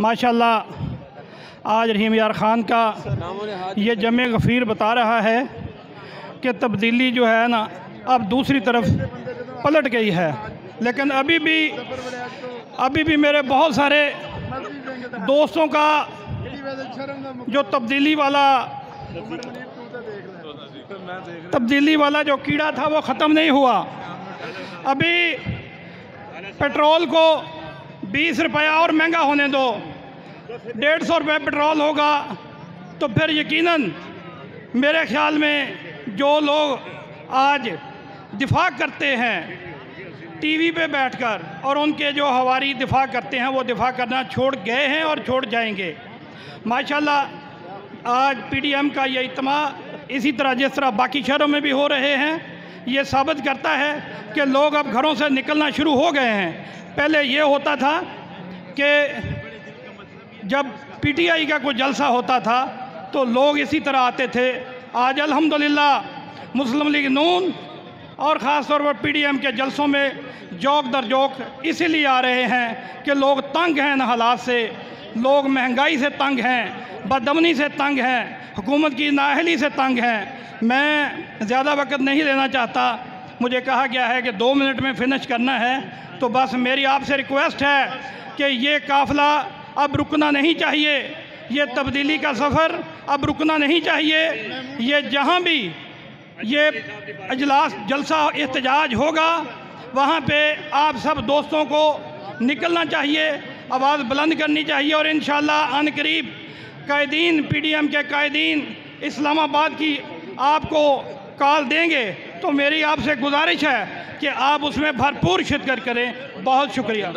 माशाल्लाह, आज रहीम यार ख़ान का ये जम गफ़ीर बता रहा है कि तब्दीली जो है ना, अब दूसरी तरफ़ पलट गई है। लेकिन अभी भी अभी भी मेरे बहुत सारे दोस्तों का जो तब्दीली वाला तब्दीली वाला जो कीड़ा था वो ख़त्म नहीं हुआ। अभी पेट्रोल को बीस रुपया और महँगा होने दो। डेढ़ सौ रुपये पेट्रोल होगा। तो फिर यकीनन मेरे ख्याल में जो लोग आज दिफा करते हैं, टीवी पे बैठकर और उनके जो हवारी दिफा करते हैं, वो दिफा करना छोड़ गए हैं और छोड़ जाएँगे। माशाल्लाह, आज पीडीएम का ये इज्तम इसी तरह जिस तरह बाकी शहरों में भी हो रहे हैं ये साबित करता है कि लोग अब घरों से निकलना शुरू हो गए हैं। पहले ये होता था कि जब पीटीआई का कोई जलसा होता था तो लोग इसी तरह आते थे। आज अल्हम्दुलिल्लाह मुस्लिम लीग नून और ख़ास तौर पर पीडीएम के जलसों में जोक दर जोक इसीलिए आ रहे हैं कि लोग तंग हैं इन हालात से। लोग महँगाई से तंग हैं बदमनी से तंग हैं। हुकूमत की नाहली से तंग हैं। मैं ज़्यादा वक्त नहीं लेना चाहता। मुझे कहा गया है कि दो मिनट में फिनिश करना है। तो बस मेरी आपसे रिक्वेस्ट है कि ये काफ़िला अब रुकना नहीं चाहिए। ये तब्दीली का सफ़र अब रुकना नहीं चाहिए। ये जहाँ भी ये अजलास जलसा एहतजाज होगा, वहाँ पे आप सब दोस्तों को निकलना चाहिए। आवाज़ बुलंद करनी चाहिए और इन अन करीब कायदीन पी डी एम के कायदीन इस्लामाबाद की आपको कॉल देंगे तो मेरी आपसे गुजारिश है कि आप उसमें भरपूर शिरकत करें। बहुत शुक्रिया।